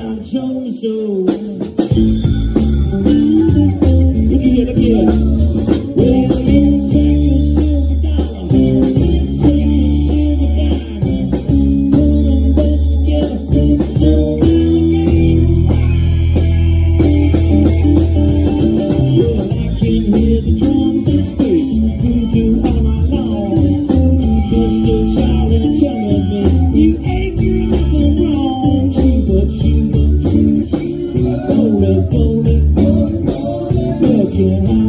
told me so.